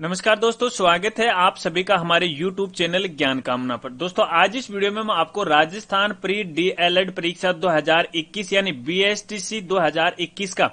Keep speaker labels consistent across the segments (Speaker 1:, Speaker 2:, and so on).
Speaker 1: नमस्कार दोस्तों, स्वागत है आप सभी का हमारे YouTube चैनल ज्ञान कामना पर। दोस्तों, आज इस वीडियो में मैं आपको राजस्थान प्री डीएलएड परीक्षा 2021 यानी बीएसटीसी 2021 का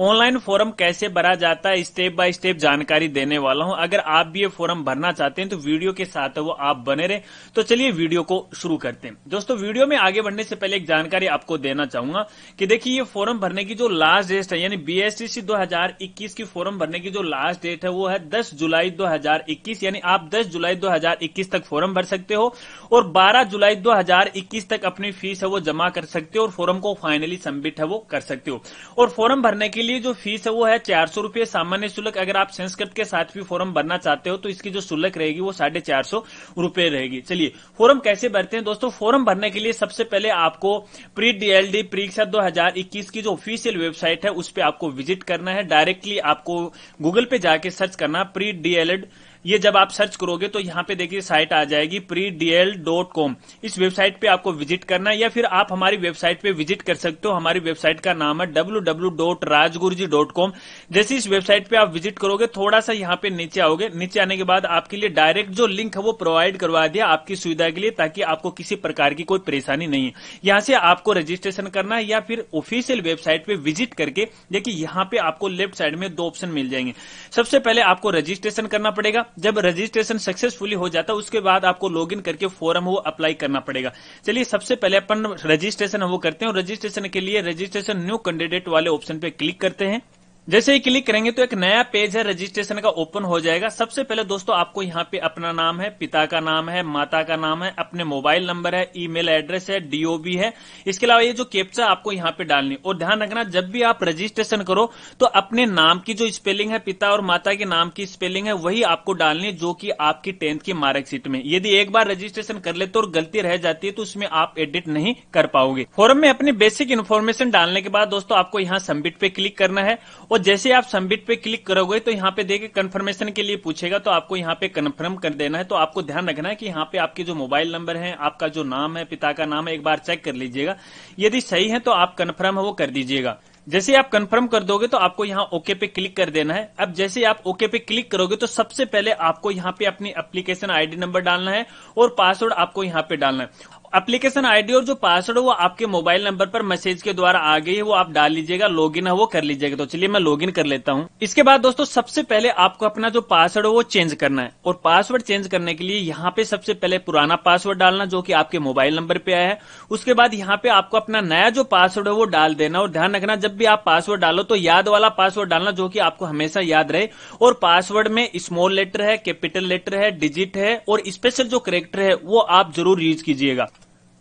Speaker 1: ऑनलाइन फॉर्म कैसे भरा जाता है, स्टेप बाय स्टेप जानकारी देने वाला हूँ। अगर आप भी ये फॉर्म भरना चाहते हैं तो वीडियो के साथ वो आप बने रहे। तो चलिए वीडियो को शुरू करते हैं। दोस्तों, वीडियो में आगे बढ़ने से पहले एक जानकारी आपको देना चाहूँगा कि देखिए, ये फॉर्म भरने की जो लास्ट डेट है, यानी बीएसटीसी 2021 की फॉर्म भरने की जो लास्ट डेट है, वो है दस जुलाई दो हज़ार इक्कीस, यानी आप दस जुलाई दो हज़ार इक्कीस तक फॉर्म भर सकते हो और बारह जुलाई दो हज़ार इक्कीस तक अपनी फ़ीस है वो जमा कर सकते हो और फॉर्म को फाइनली सबमिट है वो कर सकते हो। और फॉर्म भरने के लिए लिए जो फ़ीस है, वो है चार सौ रुपये सामान्य शुल्क। अगर आप संस्कृत के साथ भी फॉर्म भरना चाहते हो तो इसकी जो शुल्क रहेगी, वो साढ़े चार सौ रुपये रहेगी। चलिए फॉर्म कैसे भरते हैं? दोस्तों फॉर्म भरने के लिए सबसे पहले आपको प्री डीएलडी परीक्षा 2021 की जो ऑफिशियल वेबसाइट है, उस पर आपको विज़िट करना है। डायरेक्टली आपको गूगल पे जाके सर्च करना प्री डीएलएड ये जब आप सर्च करोगे तो यहाँ पे देखिए साइट आ जाएगी प्री डीएल डॉट कॉम इस वेबसाइट पे आपको विज़िट करना है या फिर आप हमारी वेबसाइट पे विज़िट कर सकते हो। हमारी वेबसाइट का नाम है W W dot Rajguruji dot com जैसे इस वेबसाइट पे आप विज़िट करोगे, थोड़ा सा यहाँ पे नीचे आओगे। नीचे आने के बाद आपके लिए डायरेक्ट जो लिंक है वो प्रोवाइड करवा दिया आपकी सुविधा के लिए ताकि आपको किसी प्रकार की कोई परेशानी नहीं है। यहाँ से आपको रजिस्ट्रेशन करना है या फिर ऑफिशियल वेबसाइट पे विज़िट करके देखिए यहाँ पे आपको लेफ़्ट साइड में दो ऑप्शन मिल जाएँगे। सबसे पहले आपको रजिस्ट्रेशन करना पड़ेगा। जब रजिस्ट्रेशन सक्सेसफुली हो जाता है उसके बाद आपको लॉग इन करके फॉर्म वो अप्लाई करना पड़ेगा। चलिए, सबसे पहले अपन रजिस्ट्रेशन वो करते हैं और रजिस्ट्रेशन के लिए रजिस्ट्रेशन न्यू कैंडिडेट वाले ऑप्शन पे क्लिक करते हैं। जैसे ही क्लिक करेंगे तो एक नया पेज है, रजिस्ट्रेशन का ओपन हो जाएगा। सबसे पहले दोस्तों, आपको यहाँ पे अपना नाम है, पिता का नाम है, माता का नाम है, अपने मोबाइल नंबर है, ईमेल एड्रेस है डीओबी है। इसके अलावा ये जो कैप्चा आपको यहाँ पे डालनी और ध्यान रखना, जब भी आप रजिस्ट्रेशन करो तो अपने नाम की जो स्पेलिंग है, पिता और माता के नाम की स्पेलिंग है, वही आपको डालनी जो की आपकी टेंथ की मार्कशीट में। यदि एक बार रजिस्ट्रेशन कर लेते और गलती रह जाती है तो उसमें आप एडिट नहीं कर पाओगे। फॉर्म में अपनी बेसिक इन्फॉर्मेशन डालने के बाद दोस्तों, आपको यहाँ सबमिट पे क्लिक करना है। और जैसे आप सबमिट पे क्लिक करोगे तो यहाँ पे देखिए कंफर्मेशन के लिए पूछेगा तो आपको यहाँ पे कंफर्म कर देना है। तो आपको ध्यान रखना है कि यहाँ पे आपके जो मोबाइल नंबर है, आपका जो नाम है, पिता का नाम है, एक बार चेक कर लीजिएगा। यदि सही है तो आप कन्फर्म वो कर दीजिएगा। जैसे आप कंफर्म कर दोगे तो आपको यहाँ ओके पे क्लिक कर देना है। अब जैसे आप ओके पे क्लिक करोगे तो सबसे पहले आपको यहाँ पे अपनी एप्लीकेशन आईडी नंबर डालना है और पासवर्ड आपको यहाँ पे डालना है। एप्लीकेशन आईडी और जो पासवर्ड वो आपके मोबाइल नंबर पर मैसेज के द्वारा आ गई है, वो आप डाल लीजिएगा लॉगिन है, वो कर लीजिएगा। तो चलिए मैं लॉगिन कर लेता हूँ। इसके बाद दोस्तों, सबसे पहले आपको अपना जो पासवर्ड है वो चेंज करना है। और पासवर्ड चेंज करने के लिए यहाँ पे सबसे पहले पुराना पासवर्ड डालना, जो की आपके मोबाइल नंबर पे आया है। उसके बाद यहाँ पे आपको अपना नया जो पासवर्ड है वो डाल देना। और ध्यान रखना, जब भी आप पासवर्ड डालो तो याद वाला पासवर्ड डालना, जो की आपको हमेशा याद रहे। और पासवर्ड में स्मॉल लेटर है कैपिटल लेटर है डिजिट है, और स्पेशल जो करेक्टर है, वो आप ज़रूर यूज़ कीजिएगा।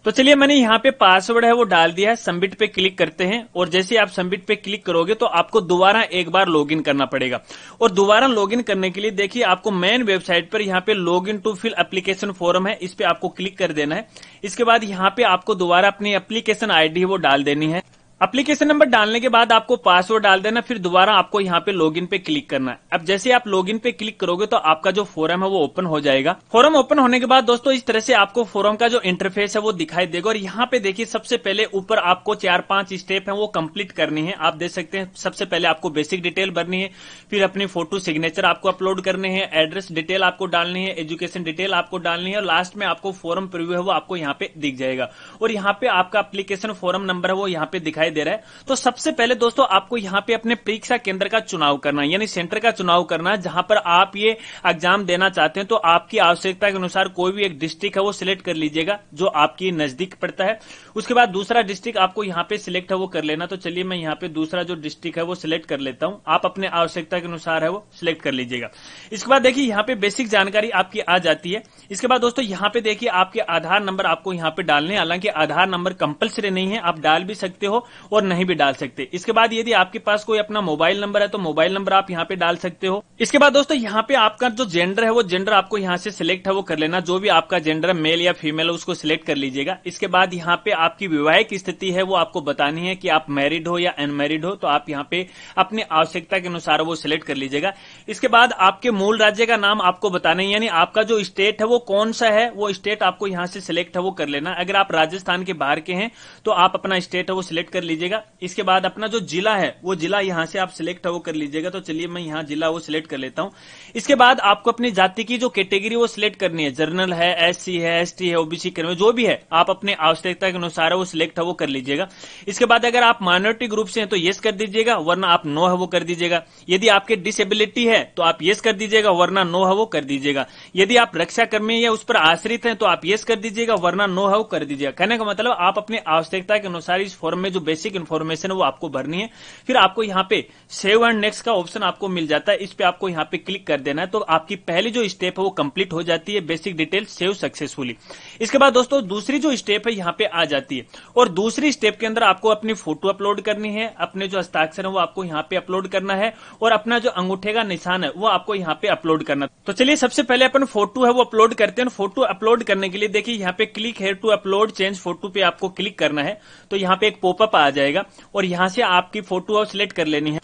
Speaker 1: तो चलिए मैंने यहाँ पे पासवर्ड है, वो डाल दिया है सबमिट पे क्लिक करते हैं, और जैसे आप सबमिट पे क्लिक करोगे तो आपको दोबारा एक बार लॉगिन करना पड़ेगा। और दोबारा लॉगिन करने के लिए देखिए, आपको मेन वेबसाइट पर यहाँ पे login to fill application form है, इस पे आपको क्लिक कर देना है। इसके बाद यहाँ पे आपको दोबारा अपनी एप्लीकेशन आईडी वो डाल देनी है। एप्लीकेशन नंबर डालने के बाद आपको पासवर्ड डाल देना, फिर दोबारा आपको यहाँ पे लॉगिन पे क्लिक करना है। अब जैसे आप लॉगिन पे क्लिक करोगे तो आपका जो फॉरम है वो ओपन हो जाएगा। फॉरम ओपन होने के बाद दोस्तों इस तरह से आपको फॉरम का जो इंटरफेस है वो दिखाई देगा और यहाँ पे देखिए सबसे पहले ऊपर आपको चार पाँच स्टेप है वो कंप्लीट करनी है। आप देख सकते हैं सबसे पहले आपको बेसिक डिटेल भरनी है, फिर अपनी फ़ोटो सिग्नेचर आपको अपलोड करने हैं एड्रेस डिटेल आपको डालनी है एजुकेशन डिटेल आपको डालनी है और लास्ट में आपको फॉरम प्रिव्यू है वो आपको यहाँ पे दिख जाएगा। और यहाँ पे आपका अप्लीकेशन फॉरम नंबर है वो यहाँ पे दिखाई दे रहा है। तो सबसे पहले दोस्तों, आपको यहाँ पे अपने परीक्षा केंद्र का चुनाव करना है, यानी सेंटर का चुनाव करना है, जहाँ पर आप ये एग्ज़ाम देना चाहते हैं तो आपकी आवश्यकता के अनुसार कोई भी एक डिस्ट्रिक्ट है, वो सिलेक्ट कर लीजिएगा, जो आपकी नज़दीक पड़ता है। उसके बाद दूसरा डिस्ट्रिक्ट आपको यहाँ पे सिलेक्ट है, वो कर लेना। तो चलिए मैं यहाँ पे दूसरा जो डिस्ट्रिक्ट है, वो सिलेक्ट कर लेता हूँ। आप अपने आवश्यकता के अनुसार है, वो सिलेक्ट कर लीजिएगा। इसके बाद देखिए, यहाँ पे बेसिक जानकारी आपकी आ जाती है। इसके बाद दोस्तों, यहाँ पे देखिए, आपके आधार नंबर आपको यहाँ पे डालने हालाँकि आधार नंबर कंपलसरी नहीं है, आप डाल भी सकते हो और नहीं भी डाल सकते। इसके बाद यदि आपके पास कोई अपना मोबाइल नंबर है तो मोबाइल नंबर आप यहाँ पे डाल सकते हो। इसके बाद दोस्तों, यहाँ पे आपका जो जेंडर है, वो जेंडर आपको यहाँ से सिलेक्ट है, वो कर लेना। जो भी आपका जेंडर मेल या फीमेल है, उसको सिलेक्ट कर लीजिएगा। इसके बाद यहाँ पे आपकी विवाहिक स्थिति है, वो आपको बतानी है कि आप मैरिड हो या अनमेरिड हो तो आप यहाँ पे अपनी आवश्यकता के अनुसार वो सिलेक्ट कर लीजिएगा। इसके बाद आपके मूल राज्य का नाम आपको बताना है, यानी आपका जो स्टेट है, वो कौन सा है, वो स्टेट आपको यहाँ से सिलेक्ट है, वो कर लेना। अगर आप राजस्थान के बाहर के हैं तो आप अपना स्टेट है, वो सिलेक्ट कर लीजिएगा। इसके बाद अपना जो जिला है, वो जिला यहाँ से आप सिलेक्ट है, वो कर लीजिएगा। तो चलिए मैं यहाँ जिला वो सिलेक्ट कर लेता हूँ। इसके बाद आपको अपनी जाति की जो कैटेगरी वो सिलेक्ट करनी है। जर्नल है एससी है एसटी है ओबीसी कर्मी, जो भी है, आप अपने आवश्यकता के अनुसार वो सिलेक्ट है, वो कर लीजिएगा। इसके बाद अगर आप माइनॉरिटी ग्रुप से हैं तो येस कर दीजिएगा, वरना आप नो है, वो कर दीजिएगा। यदि आपके डिसेबिलिटी है तो आप येस कर दीजिएगा, वरना नो है, वो कर दीजिएगा। यदि आप रक्षा कर्मी या उस पर आश्रित हैं तो आप येस कर दीजिएगा, वरना नो है, वो कर दीजिएगा। कहने का मतलब आप अपनी आवश्यकता के अनुसार इस फॉर्म में जो बेसिक इन्फॉर्मेशन वो आपको भरनी है। फिर आपको यहाँ पे सेव एंड नेक्स्ट का ऑप्शन आपको मिल जाता है। इस पे आपको यहाँ पे क्लिक कर देना है। तो आपकी पहली जो स्टेप है वो कंप्लीट हो जाती है बेसिक डिटेल सेव सक्सेसफुली। इसके बाद दोस्तों दूसरी जो स्टेप है यहाँ पे आ जाती है। और दूसरी स्टेप के अंदर आपको अपनी फ़ोटो अपलोड करनी है। अपने जो हस्ताक्षर है वो आपको यहाँ पे अपलोड करना है। और अपना जो अंगूठे का निशान है वो आपको यहाँ पे अपलोड करना तो चलिए सबसे पहले अपन फ़ोटो है वो अपलोड करते हैं। फ़ोटो अपलोड करने के लिए देखिए, यहाँ पे क्लिक है टू अपलोड, चेंज फ़ोटो पे आपको क्लिक करना है। तो यहाँ पे एक पोपअप आ जाएगा और यहाँ से आपकी फ़ोटो सिलेक्ट कर लेनी है।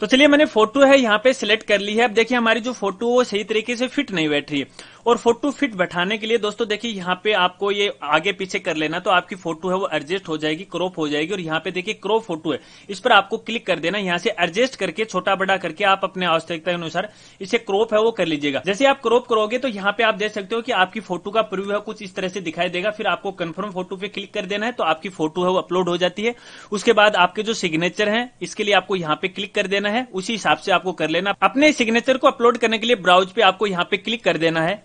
Speaker 1: तो चलिए, मैंने फ़ोटो है यहाँ पे सिलेक्ट कर ली है। अब देखिए, हमारी जो फ़ोटो वो सही तरीके से फिट नहीं बैठ रही है। और फ़ोटो फिट बैठाने के लिए दोस्तों देखिए, यहाँ पे आपको ये आगे पीछे कर लेना तो आपकी फ़ोटो है वो एडजस्ट हो जाएगी, क्रॉप हो जाएगी, और यहाँ पे देखिए क्रॉप फ़ोटो है। इस पर आपको क्लिक कर देना, यहाँ से एडजस्ट करके, छोटा बड़ा करके आप अपने आवश्यकता अनुसार इसे क्रॉप है वो कर लीजिएगा। जैसे आप क्रॉप करोगे तो यहाँ पे आप देख सकते हो कि आपकी फ़ोटो का प्रिव्यू है, कुछ इस तरह से दिखाई देगा। फिर आपको कन्फर्म फ़ोटो पे क्लिक कर देना है तो आपकी फ़ोटो है वो अपलोड हो जाती है। उसके बाद आपके जो सिग्नेचर है, इसके लिए आपको यहाँ पे क्लिक कर देना है, उसी हिसाब से आपको कर लेना। अपने सिग्नेचर को अपलोड करने के लिए ब्राउज पे आपको यहाँ पे क्लिक कर देना है।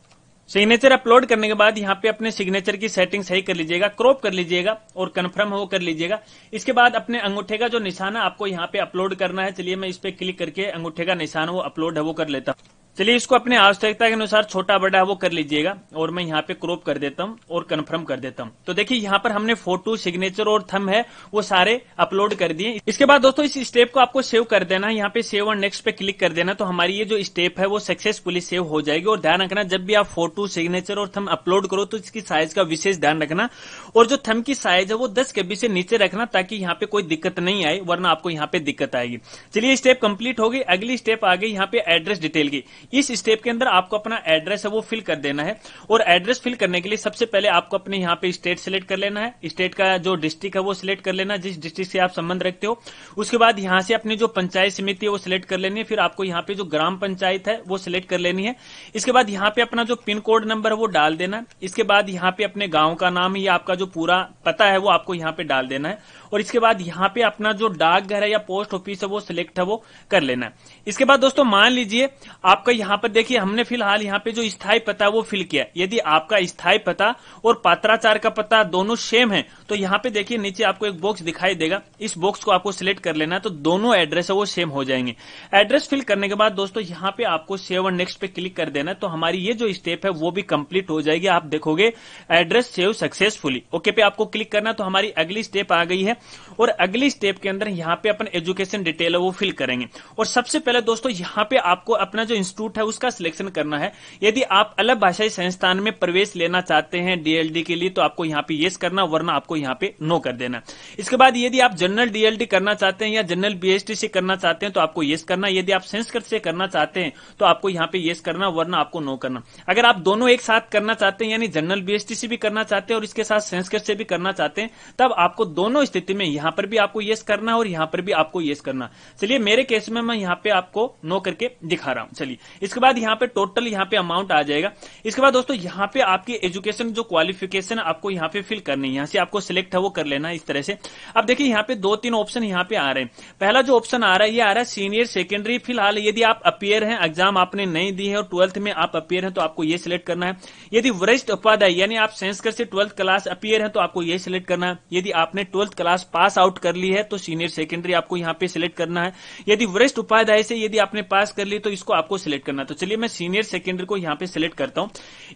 Speaker 1: सिग्नेचर अपलोड करने के बाद यहाँ पे अपने सिग्नेचर की सेटिंग सही कर लीजिएगा क्रॉप कर लीजिएगा और कन्फर्म हो कर लीजिएगा। इसके बाद अपने अंगूठे का जो निशान है, आपको यहाँ पे अपलोड करना है। चलिए मैं इस पे क्लिक करके अंगूठे का निशान वो अपलोड है, वो कर लेता हूँ। चलिए इसको अपने आवश्यकता के अनुसार छोटा बड़ा वो कर लीजिएगा और मैं यहाँ पे क्रॉप कर देता हूँ और कंफर्म कर देता हूँ। तो देखिए यहाँ पर हमने फ़ोटो सिग्नेचर और थम है, वो सारे अपलोड कर दिए। इसके बाद दोस्तों इस स्टेप को आपको सेव कर देना है। यहाँ पे सेव और नेक्स्ट पे क्लिक कर देना। तो हमारी ये जो स्टेप है, वो सक्सेसफुली सेव हो जाएगी। और ध्यान रखना, जब भी आप फ़ोटो सिग्नेचर और थम अपलोड करो तो इसकी साइज़ का विशेष ध्यान रखना। और जो थम की साइज़ है, वो दस केबी से नीचे रखना, ताकि यहाँ पे कोई दिक्कत नहीं आए, वरना आपको यहाँ पे दिक्कत आएगी। चलिए स्टेप कंप्लीट होगी अगली स्टेप आ गई यहाँ पे एड्रेस डिटेल की। इस स्टेप के अंदर आपको अपना एड्रेस है, वो फिल कर देना है। और एड्रेस फिल करने के लिए सबसे पहले आपको अपने यहाँ पे स्टेट सिलेक्ट कर लेना है। स्टेट का जो डिस्ट्रिक्ट है, वो सिलेक्ट कर लेना। जिस डिस्ट्रिक्ट से आप संबंध रखते हो, उसके बाद यहाँ से अपनी जो पंचायत समिति है, वो सिलेक्ट कर लेनी है। फिर आपको यहाँ पे जो ग्राम पंचायत है, वो सिलेक्ट कर लेनी है। इसके बाद यहाँ पे अपना जो पिन कोड नंबर है, वो डाल देना इसके बाद यहाँ पे अपने गाँव का नाम, या आपका जो पूरा पता है, वो आपको यहाँ पे डाल देना है। और इसके बाद यहाँ पे अपना जो डाक घर है या पोस्ट ऑफ़िस है, वो सिलेक्ट है, वो कर लेना है। इसके बाद दोस्तों, मान लीजिए, आपका यहाँ पर देखिए, हमने फ़िलहाल यहाँ पे जो स्थायी पता वो फिल किया यदि आपका स्थायी पता और पात्राचार का पता दोनों सेम है तो यहाँ पे देखिए, नीचे आपको एक बॉक्स दिखाई देगा। इस बॉक्स को आपको सिलेक्ट कर लेना तो दोनों एड्रेस है, वो सेम हो जाएँगे। एड्रेस फिल करने के बाद दोस्तों, यहाँ पे आपको सेव और नेक्स्ट पे क्लिक कर देना तो हमारी ये जो स्टेप है, वो भी कंप्लीट हो जाएगी। आप देखोगे एड्रेस सेव सक्सेसफुली ओके पे आपको क्लिक करना तो हमारी अगली स्टेप आ गई है। और अगली स्टेप के अंदर यहाँ पे अपन एजुकेशन डिटेल है, वो फिल करेंगे। और सबसे पहले दोस्तों, यहाँ पे आपको अपना जो इंस्टीट्यूट है, उसका सिलेक्शन करना है। यदि आप अलग भाषाई संस्थान में प्रवेश लेना चाहते हैं डीएलडी के लिए तो आपको यहाँ पे येस करना, वरना आपको यहाँ पे नो कर देना। इसके बाद यदि आप जनरल डीएलडी करना चाहते हैं या जनरल बीएसटी से करना चाहते हैं तो आपको येस करना। यदि आप संस्कृत से करना चाहते हैं तो आपको यहाँ पे येस करना, वरना आपको नो करना। अगर आप दोनों एक साथ करना चाहते हैं, यानी जनरल बीएसटी से भी करना चाहते हैं और इसके साथ संस्कृत से भी करना चाहते हैं, तब आपको दोनों स्थिति में यहाँ पर भी आपको येस करना और यहाँ पर भी आपको येस करना। चलिए, मेरे केस में मैं यहाँ पे आपको नो करके दिखा रहा हूँ। चलिए इसके बाद यहाँ पे टोटल यहाँ पे अमाउंट आ जाएगा। इसके बाद दोस्तों, यहाँ पे आपकी एजुकेशन जो क्वालिफिकेशन आपको यहाँ पे फिल करनी है। यहाँ से आपको सिलेक्ट है, वो कर लेना इस तरह से। अब देखिए, यहाँ पे दो तीन ऑप्शन यहाँ पे आ रहे हैं। पहला जो ऑप्शन आ रहा है, ये आ रहा है सीनियर सेकेंडरी फ़िलहाल यदि आप अपियर हैं एग्ज़ाम आपने नहीं दी है और ट्वेल्थ में आप अपियर हैं तो आपको ये सिलेक्ट करना है। यदि वरिष्ठ उपाध्याय, यानी आप संस्कृत से ट्वेल्थ क्लास अपियर है तो आपको ये सिलेक्ट करना है। यदि आपने ट्वेल्थ क्लास पास आउट कर ली है तो सीनियर सेकेंडरी आपको यहाँ पे सिलेक्ट करना है। यदि वरिष्ठ उपाध्याय से यदि आपने पास कर ली तो इसको आपको सिलेक्ट सिलेक्ट करना तो चलिए मैं सीनियर सेकेंडरी को यहाँ पे सिलेक्ट करता हूँ।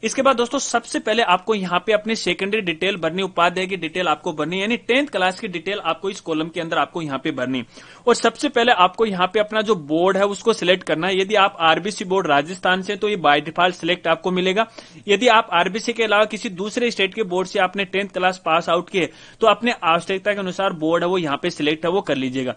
Speaker 1: इसके बाद दोस्तों, सबसे पहले आपको यहाँ पे अपनी सेकेंडरी डिटेल भरनी, उपाध्याय की डिटेल आपको भरनी यानी टेंथ क्लास की डिटेल आपको इस कॉलम के अंदर आपको यहाँ पे भरनी। और सबसे पहले आपको यहाँ पे अपना जो बोर्ड है, उसको सिलेक्ट करना है। यदि आप आरबीसी बोर्ड राजस्थान से तो ये बाय डिफ़ॉल्ट सिलेक्ट आपको मिलेगा। यदि आप आरबीसी के अलावा किसी दूसरे स्टेट के बोर्ड से आपने टेंथ क्लास पास आउट किए तो अपने आवश्यकता के अनुसार बोर्ड है वो यहाँ पे सिलेक्ट है, वो कर लीजिएगा।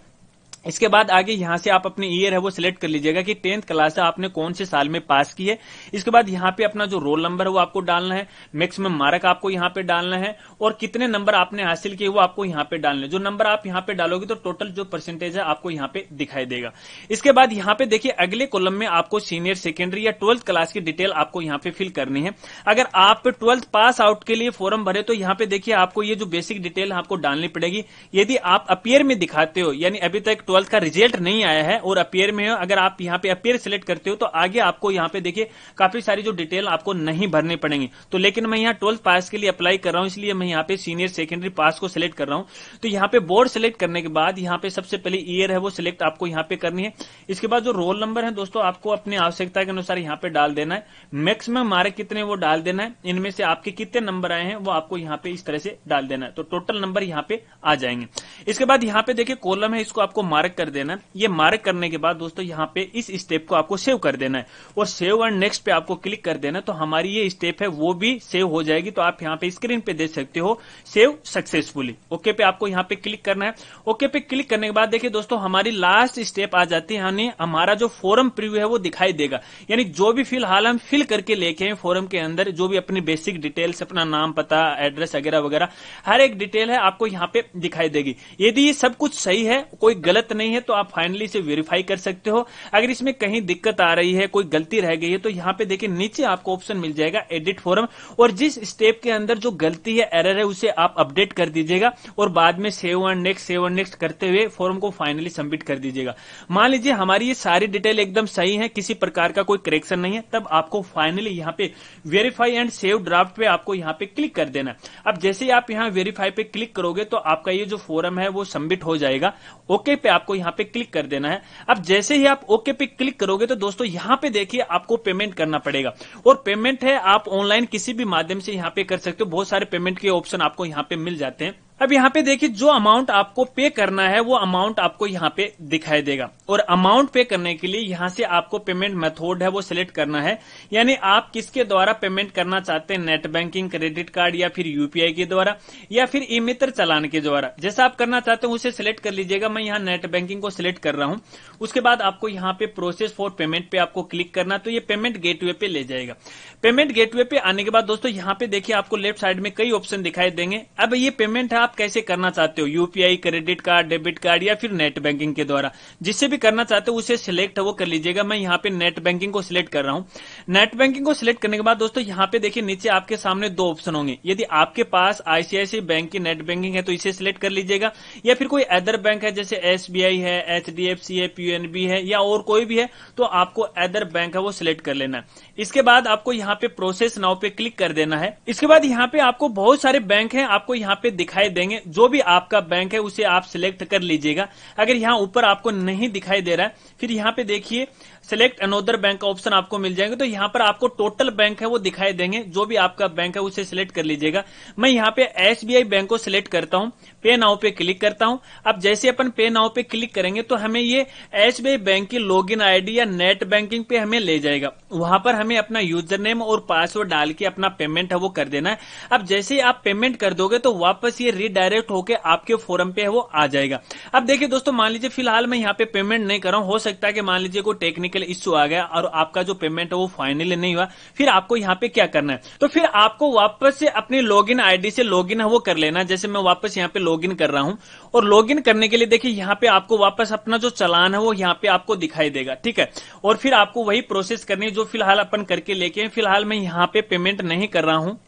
Speaker 1: इसके बाद आगे यहाँ से आप अपने ईयर है वो सिलेक्ट कर लीजिएगा कि टेंथ क्लास आपने कौन से साल में पास की है। इसके बाद यहाँ पे अपना जो रोल नंबर है वो आपको डालना है। मैक्सिमम मार्क आपको यहाँ पे डालना है और कितने नंबर आपने हासिल किए वो आपको यहाँ पे डालना है। जो नंबर आप यहाँ पे डालोगे तो टोटल जो परसेंटेज है आपको यहाँ पे दिखाई देगा। इसके बाद यहाँ पे देखिए अगले कॉलम में आपको सीनियर सेकेंडरी या ट्वेल्थ क्लास की डिटेल आपको यहाँ पे फिल करनी है। अगर आप ट्वेल्थ पास आउट के लिए फॉर्म भरे तो यहाँ पे देखिए आपको ये जो बेसिक डिटेल आपको डालनी पड़ेगी। यदि आप अपियर में दिखाते हो, यानी अभी तक ट्वेल्थ का रिज़ल्ट नहीं आया है और अपियर में अगर आप यहाँ पे अपियर सिलेक्ट करते हो तो आगे आपको यहाँ पे देखिए काफ़ी सारी जो डिटेल आपको नहीं भरनी पड़ेंगी तो लेकिन मैं यहाँ ट्वेल्थ पास के लिए अप्लाई कर रहा हूँ इसलिए मैं यहाँ पे सीनियर सेकेंडरी पास को सिलेक्ट कर रहा हूँ तो यहाँ पे बोर्ड सिलेक्ट करने के बाद यहाँ पे सबसे पहले ईयर है वो सिलेक्ट आपको यहाँ पे करनी है इसके बाद जो रोल नंबर है दोस्तों आपको अपनी आवश्यकता के अनुसार यहाँ पे डाल देना है मैक्सिमम मार्क कितने वो डाल देना है इनमें से आपके कितने नंबर आए हैं वो आपको यहाँ पे इस तरह से डाल देना है तो टोटल नंबर यहाँ पे आ जाएँगे इसके बाद यहाँ पे देखिए कॉलम है इसको आपको मार्क कर देना है। ये मार्क करने के बाद दोस्तों यहाँ पे इस स्टेप को आपको सेव कर देना है। और सेव एंड नेक्स्ट पे आपको क्लिक कर देना तो हमारी ये स्टेप है, वो भी सेव हो जाएगी। तो आप यहाँ पे स्क्रीन पे देख सकते हो सेव सक्सेसफुली ओके पे आपको यहाँ पे क्लिक करना है। ओके पे क्लिक करने के बाद देखिए दोस्तों, हमारी लास्ट स्टेप आ जाती है। यानी हमारा जो फॉरम प्रीव्यू है, वो दिखाई देगा। यानी जो भी फ़िलहाल हम फिल करके लेके हैं फॉरम के अंदर, जो भी अपनी बेसिक डिटेल्स अपना नाम पता एड्रेस वगैरह वगैरह, हर एक डिटेल है आपको यहाँ पे दिखाई देगी। यदि ये सब कुछ सही है, कोई गलत नहीं है तो आप फाइनली इसे वेरीफाई कर सकते हो। अगर इसमें कहीं दिक्कत आ रही है, कोई गलती रह गई है तो यहाँ पे देखिए नीचे आपको ऑप्शन मिल जाएगा एडिट फॉरम और जिस स्टेप के अंदर जो गलती है एरर है, उसे आप अपडेट कर दीजिएगा। और बाद में save and next save and next करते हुए फॉर्म को फाइनली सबमिट कर दीजिएगा। मान लीजिए हमारी ये सारी डिटेल एकदम सही है, किसी प्रकार का कोई करेक्शन नहीं है, तब आपको फाइनली यहाँ पे वेरीफाई एंड सेव ड्राफ्ट पे आपको यहाँ पे क्लिक कर देना अब जैसे ही आप यहाँ वेरीफाई पे क्लिक करोगे तो आपका ये जो फॉर्म है, वो सबमिट हो जाएगा। ओके पे आपको यहाँ पे क्लिक कर देना है। अब जैसे ही आप ओके पे क्लिक करोगे तो दोस्तों यहाँ पे देखिए आपको पेमेंट करना पड़ेगा। और पेमेंट है, आप ऑनलाइन किसी भी माध्यम से यहाँ पे कर सकते हो। बहुत सारे पेमेंट के ऑप्शन आपको यहाँ पे मिल जाते हैं। अब यहाँ पे देखिए, जो अमाउंट आपको पे करना है, वो अमाउंट आपको यहाँ पे दिखाई देगा। और अमाउंट पे करने के लिए यहाँ से आपको पेमेंट मेथड है, वो सिलेक्ट करना है। यानी आप किसके द्वारा पेमेंट करना चाहते हैं? नेट बैंकिंग क्रेडिट कार्ड या फिर यूपीआई के द्वारा, या फिर ई मित्र चलान के द्वारा। जैसा आप करना चाहते हैं, उसे सिलेक्ट कर लीजिएगा। मैं यहाँ नेट बैंकिंग को सिलेक्ट कर रहा हूँ। उसके बाद आपको यहाँ पे प्रोसेस फॉर पेमेंट पे आपको क्लिक करना तो ये पेमेंट गेटवे पे ले जाएगा। पेमेंट गेटवे पे आने के बाद दोस्तों, यहाँ पे देखिए, आपको लेफ़्ट साइड में कई ऑप्शन दिखाई देंगे। अब ये पेमेंट है आप कैसे करना चाहते हो? UPI credit card debit card या फिर नेट बैंकिंग के द्वारा? जिससे भी करना चाहते हो, उसे सिलेक्ट वो कर लीजिएगा। मैं यहाँ पे नेट बैंकिंग को सिलेक्ट कर रहा हूँ। नेट बैंकिंग को सिलेक्ट करने के बाद दोस्तों, यहाँ पे देखिए, नीचे आपके सामने दो ऑप्शन होंगे। यदि आपके पास आईसीआईसी बैंक की नेट बैंकिंग है तो इसे सिलेक्ट कर लीजिएगा। या फिर कोई अदर बैंक है, जैसे एसबीआई है एचडीएफसी है पीएनबी है, या और कोई भी है तो आपको अदर बैंक है, वो सिलेक्ट कर लेना है। इसके बाद आपको यहाँ पे प्रोसेस नाउ पे क्लिक कर देना है। इसके बाद यहाँ पे आपको बहुत सारे बैंक है, आपको यहाँ पे दिखाई देंगे। जो भी आपका बैंक है, उसे आप सिलेक्ट कर लीजिएगा। अगर यहाँ ऊपर आपको नहीं दिखाई दे रहा है, फिर यहाँ पे देखिए सिलेक्ट अनोदर बैंक का ऑप्शन आपको मिल जाएँगे। तो यहाँ पर आपको टोटल बैंक है वो दिखाई देंगे। जो भी आपका बैंक है उसे सिलेक्ट कर लीजिएगा। मैं यहाँ पे एसबीआई बैंक को सिलेक्ट करता हूँ। पे नाउ पे क्लिक करता हूँ। अब जैसे अपन पे नाउ पे क्लिक करेंगे तो हमें ये एसबीआई बैंक की लॉगिन आईडी या नेट बैंकिंग पे हमें ले जाएगा। वहाँ पर हमें अपना यूज़र नेम और पासवर्ड डाल के अपना पेमेंट है वो कर देना है। अब जैसे ही आप पेमेंट कर दोगे तो वापस ये रिडायरेक्ट होकर आपके फोरम पे वो आ जाएगा। अब देखिए दोस्तों, मान लीजिए फ़िलहाल मैं यहाँ पे पेमेंट नहीं कर रहा हूँ। हो सकता है कि मान लीजिए कोई टेक्निकल इश्यू आ गया और आपका जो पेमेंट है वो फाइनल नहीं हुआ। फिर आपको यहाँ पे क्या करना है? तो फिर आपको वापस से अपनी लॉगिन आईडी से लॉगिन है वो कर लेना। जैसे मैं वापस यहाँ पे लॉगिन कर रहा हूँ और लॉगिन करने के लिए देखिए यहाँ पे आपको वापस अपना जो चलान है वो यहाँ पे आपको दिखाई देगा, ठीक है? और फिर आपको वही प्रोसेस करनी है जो फ़िलहाल अपन करके लेके फ़िलहाल मैं यहाँ पे पेमेंट नहीं कर रहा हूँ।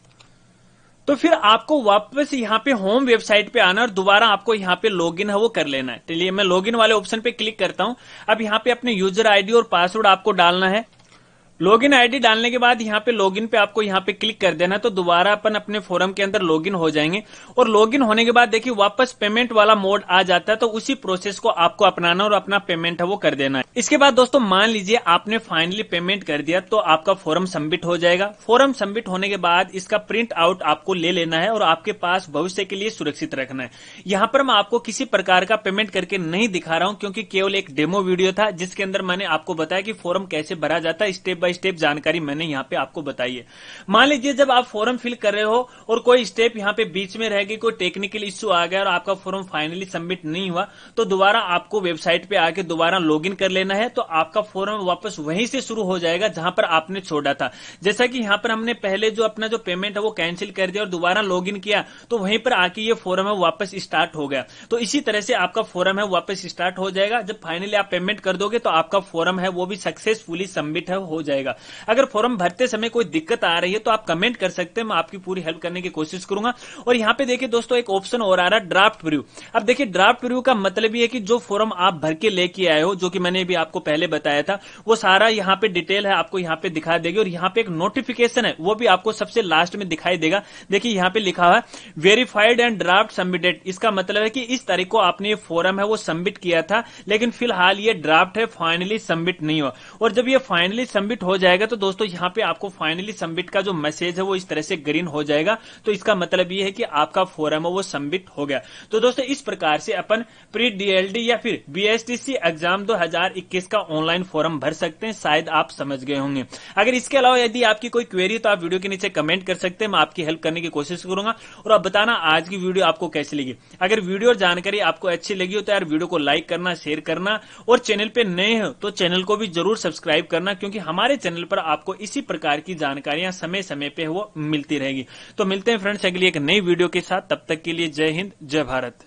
Speaker 1: तो फिर आपको वापस यहाँ पे होम वेबसाइट पे आना और दोबारा आपको यहाँ पे लॉगिन है, वो कर लेना है। चलिए, मैं लॉगिन वाले ऑप्शन पे क्लिक करता हूँ। अब यहाँ पे अपने यूज़र आईडी और पासवर्ड आपको डालना है। लॉगिन आईडी डालने के बाद यहाँ पे लॉगिन पे आपको यहाँ पे क्लिक कर देना तो दोबारा अपन अपने फोरम के अंदर लॉगिन हो जाएँगे। और लॉगिन होने के बाद देखिए, वापस पेमेंट वाला मोड आ जाता है तो उसी प्रोसेस को आपको अपनाना और अपना पेमेंट है, वो कर देना है। इसके बाद दोस्तों, मान लीजिए आपने फाइनली पेमेंट कर दिया तो आपका फॉर्म सबमिट हो जाएगा। फॉर्म सबमिट होने के बाद इसका प्रिंट आउट आपको ले लेना है और आपके पास भविष्य के लिए सुरक्षित रखना है। यहाँ पर मैं आपको किसी प्रकार का पेमेंट करके नहीं दिखा रहा हूँ, क्योंकि केवल एक डेमो वीडियो था, जिसके अंदर मैंने आपको बताया कि फॉर्म कैसे भरा जाता है स्टेप बाय स्टेप जानकारी मैंने यहाँ पे आपको बताई है। मान लीजिए जब आप फॉर्म फिल कर रहे हो और कोई स्टेप यहाँ पे बीच में रहेगी कोई टेक्निकल इश्यू आ गया और आपका फॉर्म फाइनली सबमिट नहीं हुआ तो दोबारा आपको वेबसाइट पे आके दोबारा लॉग कर लेना है तो आपका फॉर्म वापस वहीं से शुरू हो जाएगा जहाँ पर आपने छोड़ा था। जैसा कि यहाँ पर हमने पहले जो अपना जो पेमेंट है वो कैंसिल कर दिया और दोबारा लॉग किया तो वहीं पर आके ये फॉर्म है वापस स्टार्ट हो गया। तो इसी तरह से आपका फॉर्म है वापस स्टार्ट हो जाएगा। जब फाइनली आप पेमेंट कर दोगे तो आपका फॉर्म है वो भी सक्सेसफुली सबमिट है, हो जाएगा। अगर फॉर्म भरते समय कोई दिक्कत आ रही है तो आप कमेंट कर सकते हैं। मैं आपकी पूरी हेल्प करने की कोशिश करूँगा। और यहाँ पे देखिए दोस्तों, एक ऑप्शन और आ रहा है ड्राफ्ट प्रिव्यू अब देखिए ड्राफ्ट प्रिव्यू का मतलब ये कि जो फॉर्म आप भर के लेके आए हो, जो कि मैंने भी आपको पहले बताया था, वो सारा यहाँ पे डिटेल है, आपको यहाँ पे दिखा देगी। और यहाँ पे एक नोटिफिकेशन है, वो भी आपको सबसे लास्ट में दिखाई देगा। देखिए, यहाँ पे लिखा हुआ वेरीफाइड एंड ड्राफ्ट सबमिटेड इसका मतलब है कि इस तारीख को आपने ये फॉर्म है, वो सबमिट किया था, लेकिन फ़िलहाल ये ड्राफ्ट है फाइनली सबमिट नहीं हुआ। और जब ये फाइनली सबमिट हो जाएगा तो दोस्तों यहाँ पे आपको फाइनली सबमिट का जो मैसेज है वो इस तरह से ग्रीन हो जाएगा। तो इसका मतलब ये है कि आपका फॉर्म है वो सबमिट हो गया। तो दोस्तों इस प्रकार से अपन प्री डीएलडी या फिर बीएसटीसी एग्ज़ाम 2021 का ऑनलाइन फॉर्म भर सकते हैं, शायद आप समझ गए होंगे। अगर इसके अलावा यदि आपकी कोई क्वेरी तो आप वीडियो के नीचे कमेंट कर सकते हैं, मैं आपकी हेल्प करने की कोशिश करूँगा। और आप बताना आज की वीडियो आपको कैसी लगी। अगर वीडियो और जानकारी आपको अच्छी लगी हो तो यार वीडियो को लाइक करना शेयर करना। और चैनल पे नए हो तो चैनल को भी ज़रूर सब्सक्राइब करना, क्योंकि हमारे चैनल पर आपको इसी प्रकार की जानकारियाँ समय समय पे वो मिलती रहेगी। तो मिलते हैं फ्रेंड्स अगली एक नई वीडियो के साथ। तब तक के लिए जय हिंद, जय भारत।